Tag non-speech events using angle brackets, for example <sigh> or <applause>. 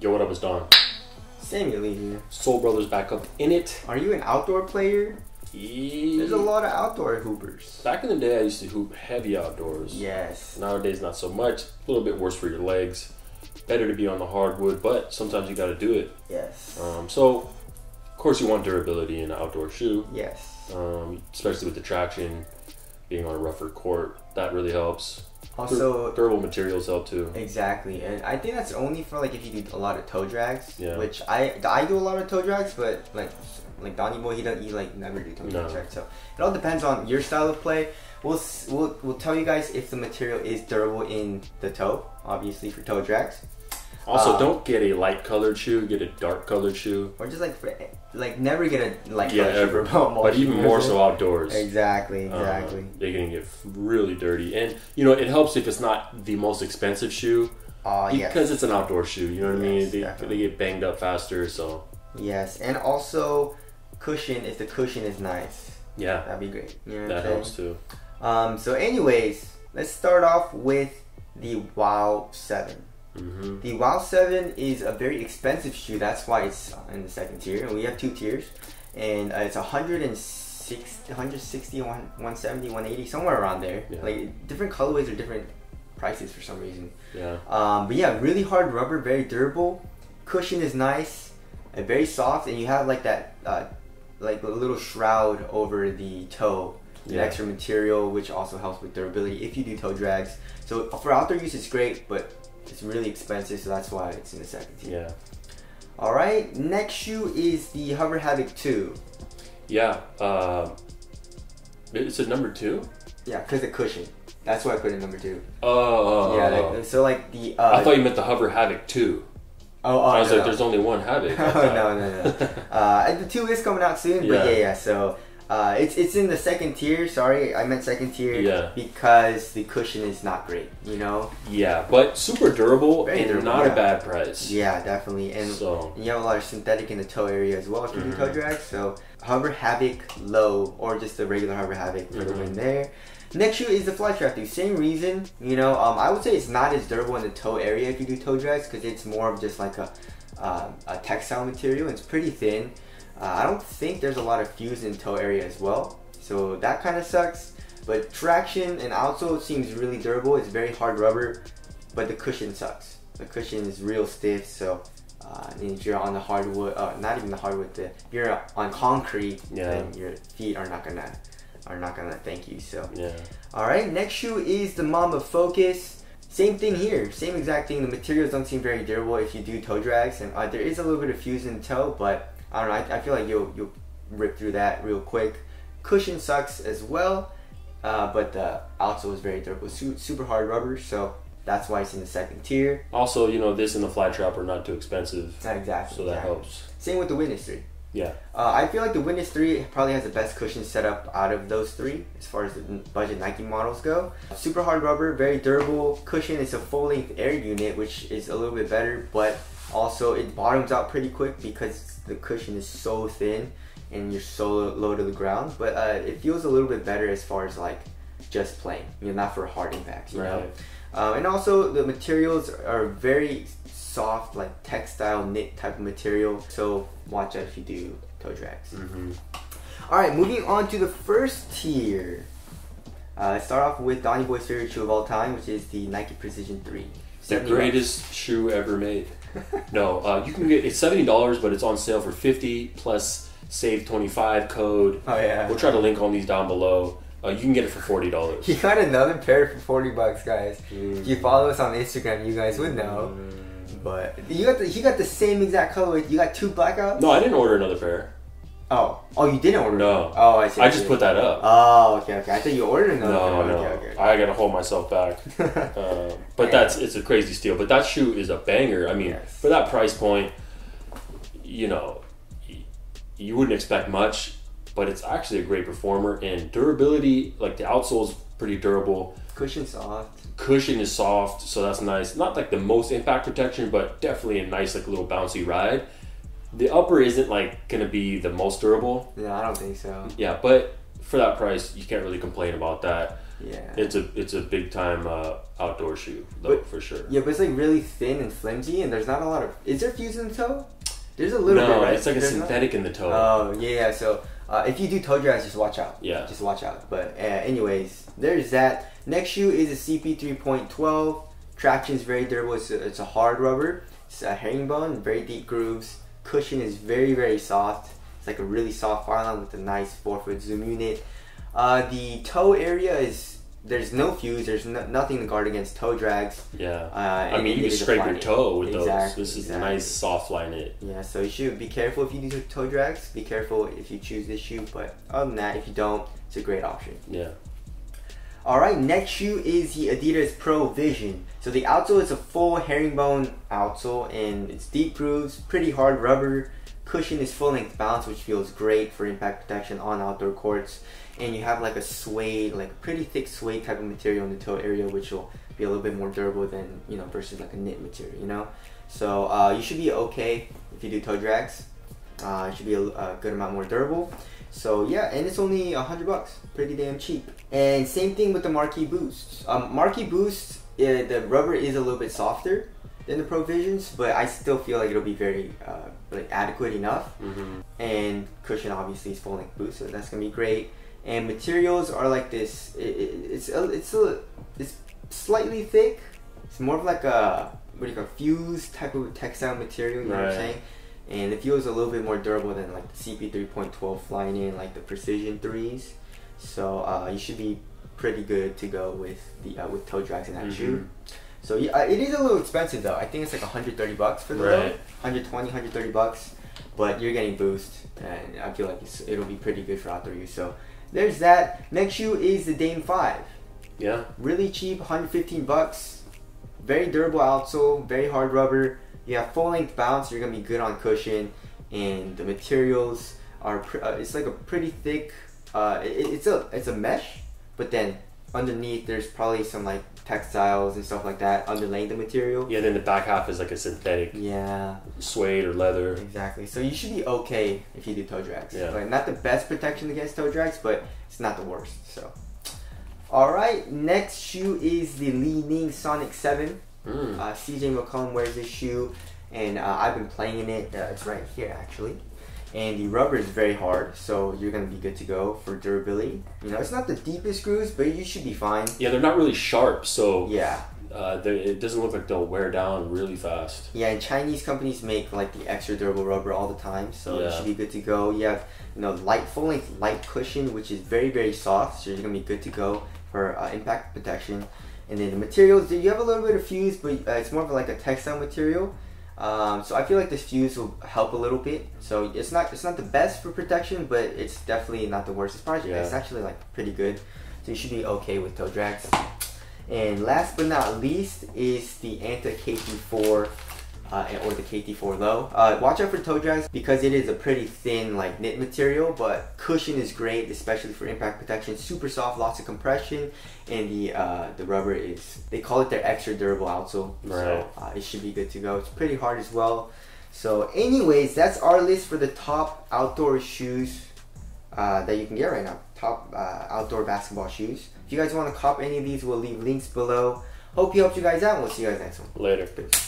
Yo, what up, it's Don. Samuel here. Sole Brothers back up in it. Are you an outdoor player? There's There's a lot of outdoor hoopers. Back in the day, I used to hoop heavy outdoors. Yes. Nowadays, not so much. A little bit worse for your legs. Better to be on the hardwood, but sometimes you got to do it. Yes. Um, so, of course, you want durability in an outdoor shoe, yes. um, especially with the traction, being on a rougher court. That really helps. Also, Durable materials help too. exactly, and I think that's only for like if you do a lot of toe drags. Yeah. Which I I do a lot of toe drags, but like like Donnie Boy, he doesn't he like never do toe No. drags. So it all depends on your style of play. We'll we'll we'll tell you guys if the material is durable in the toe, obviously for toe drags. Also, Um, don't get a light colored shoe. Get a dark colored shoe. Or just like for, like never get a like Yeah, ever. for ball- ball But even more so outdoors. Exactly, Uh, exactly. they can get really dirty, and you know it helps if it's not the most expensive shoe yes. because it's an outdoor shoe. You know what I mean? They, definitely. they get banged up faster, so Yes, and also cushion. If the cushion is nice, yeah, that'd be great. You know that helps too. Um. So, anyways, let's start off with the Wow Seven. Hmm The Wow Seven is a very expensive shoe. That's why it's in the second tier, and we have two tiers, and uh, it's 160, 160, 170, 180, somewhere around there. Yeah. Like different colorways are different prices for some reason. Yeah, Um, but yeah, really hard rubber, very durable. Cushion is nice and very soft, and you have like that, uh, like a little shroud over the toe, Yeah. extra material, which also helps with durability if you do toe drags. So for outdoor use, it's great, but it's really expensive, so that's why it's in the second tier. yeah, All right, next shoe is the HOVR Havoc Two. yeah. Uh, it's a number two. Yeah, cause the cushion. That's why I put it number two. Oh, yeah, like, so like the. Uh, I thought you meant the HOVR Havoc two. Oh, oh, I was no, like, no. there's only one Havoc. <laughs> Oh, no, no, no. <laughs> uh, and the two is coming out soon, but Yeah. yeah, yeah. So uh, it's it's in the second tier. Sorry, I meant second tier. Yeah. Because the cushion is not great. You know. yeah, but super durable Very and durable, not yeah. a bad price. Yeah, definitely. And So you have a lot of synthetic in the toe area as well if you do toe drag. So HOVR Havoc low or just the regular HOVR Havoc for the Mhm. win there. Next shoe is the Flytrap Two. Same reason, you know. Um, I would say it's not as durable in the toe area if you do toe drags because it's more of just like a, uh, a textile material. It's pretty thin. Uh, I don't think there's a lot of fuse in toe area as well, so that kind of sucks. But traction and outsole seems really durable. It's very hard rubber, but the cushion sucks. The cushion is real stiff, so uh, if you're on the hardwood, uh, not even the hardwood, the, if you're on concrete, Yeah. then your feet are not gonna are not gonna thank you. So, yeah, all right, next shoe is the Mamba Focus. Same thing here, same exact thing. The materials don't seem very durable if you do toe drags, and uh, there is a little bit of fuse in the toe, but I don't know. I, I feel like you'll you'll rip through that real quick. Cushion sucks as well, uh, but the outsole is very durable, Su- super hard rubber, so that's why it's in the second tier. Also, you know, this and the fly trap are not too expensive, Not Exactly. so that exactly. helps. Same with the Witness 3. Yeah. Uh, I feel like the Witness 3 probably has the best cushion setup out of those three as far as the budget Nike models go. Super hard rubber, very durable cushion. It's a full length air unit, which is a little bit better, but also it bottoms out pretty quick because the cushion is so thin and you're so low to the ground. But uh, it feels a little bit better as far as like just playing, you know, not for hard impacts, you know. Um, and also the materials are very soft, like textile knit type of material. So watch out if you do toe drags. hmm All right, moving on to the first tier. Uh, start off with Donny Boy's favorite shoe of all time, which is the Nike Precision Three. The greatest shoe ever made. <laughs> No, uh, you can get it's seventy dollars, but it's on sale for fifty plus save twenty five code. Oh yeah. We'll try to link on these down below. Uh, you can get it for forty dollars. He got another pair for forty bucks, guys. If you follow us on Instagram, you guys would know. But you got the he got the same exact colorway. You got two blackouts. No, I didn't order another pair. Oh, oh, you didn't order. No. Oh, I see. I just put that up. Oh, okay, okay. I thought you ordered another. no, no, Okay, okay. I gotta hold myself back. <laughs> Uh, but that's it's a crazy steal. But that shoe is a banger. I mean, Yes. for that price point, you know, you wouldn't expect much, but it's actually a great performer and durability. Like the outsole is pretty durable. Cushion soft. Cushion is soft, so that's nice. Not like the most impact protection, but definitely a nice like a little bouncy ride. The upper isn't like gonna be the most durable. Yeah, I don't think so. Yeah, but for that price, you can't really complain about that. Yeah. It's a it's a big time uh, outdoor shoe though But- for sure. Yeah, but it's like really thin and flimsy, and there's not a lot of. Is there fuse in the toe? There's a little no, bit, right? it's like a There's not? synthetic in the toe. Oh yeah, yeah. So uh, if you do toe drags, just watch out. Yeah. Just watch out. But uh, anyways, there's that. Next shoe is a CP 3.12. Traction is very durable. It's a, it's a hard rubber. It's a herringbone, very deep grooves. Cushion is very very soft. It's like a really soft Phylon with a nice forefoot zoom unit. Uh, the toe area is there's no fuse. There's no, nothing to guard against toe drags. yeah. Uh, I mean, you can scrape your toe with Exactly, those. This is exactly. a nice soft fly knit. Yeah, so you should be careful if you do toe drags. Be careful if you choose this shoe, but other than that, if you don't, it's a great option. Yeah. All right, next shoe is the Adidas Pro Vision. So the outsole is a full herringbone outsole, and it's deep grooves, pretty hard rubber. Cushion is full length bounce, which feels great for impact protection on outdoor courts. And you have like a suede, like pretty thick suede type of material in the toe area, which will be a little bit more durable than you know versus like a knit material, you know. So uh, you should be okay if you do toe drags. Uh, it should be a, a good amount more durable. So yeah, and it's only a hundred bucks, pretty damn cheap. And same thing with the Marquee Boosts. Um, Marquee Boost, uh, the rubber is a little bit softer than the Provisions, but I still feel like it'll be very uh, like adequate enough. hmm And cushion obviously is full length boost, so that's gonna be great. And materials are like this. It, it, it's a, it's a, it's slightly thick. It's more of like a what do you call fused type of textile material. You know what I'm saying? And it feels a little bit more durable than like the CP 3.12 flying in like the Precision threes. So uh, you should be pretty good to go with the uh, with toe drags in that Mhm. shoe. So yeah, it is a little expensive though. I think it's like 130 bucks for the Right. low, 120, 130 bucks. But you're getting boost, and I feel like it's, it'll be pretty good for outdoor use. So there's that. Next shoe is the Dame Five. Yeah. Really cheap, 115 bucks. Very durable outsole, very hard rubber. You have full length bounce. You're gonna be good on cushion, and the materials are. Pr- uh, it's like a pretty thick. Uh, it, it's a it's a mesh, but then underneath there's probably some like textiles and stuff like that underlaying the material. Yeah. Then the back half is like a synthetic Yeah, suede or leather. exactly. So you should be okay if you do toe drags. Yeah. But not the best protection against toe drags, but it's not the worst. So. All right, next shoe is the Li Ning Sonic 7. Mm. Uh, CJ McCollum wears this shoe, and uh, I've been playing in it. Uh, it's right here actually, and the rubber is very hard, so you're gonna be good to go for durability. You know, it's not the deepest grooves, but you should be fine. Yeah, they're not really sharp, so Yeah, uh, it doesn't look like they'll wear down really fast. yeah. And Chinese companies make like the extra durable rubber all the time, so you should be good to go. You have you know light full length light cushion, which is very very soft, so you're gonna be good to go for uh, impact protection. And then the materials, do you have a little bit of fuse, but uh, it's more of like a textile material. Um, so I feel like this fuse will help a little bit. So it's not it's not the best for protection, but it's definitely not the worst. It's probably Yeah. it's actually like pretty good. So you should be okay with toe drags. And last but not least is the Anta KT4 uh, or the KT4 Low. Uh, watch out for toe drags because it is a pretty thin like knit material, but cushion is great, especially for impact protection. Super soft, lots of compression, and the uh, the rubber is they call it their extra durable outsole. Right. So uh, it should be good to go. It's pretty hard as well. So, anyways, that's our list for the top outdoor shoes uh, that you can get right now. Top uh, outdoor basketball shoes. If you guys want to cop any of these, we'll leave links below. Hope he helped you guys out. and We'll see you guys next one. Later. Peace.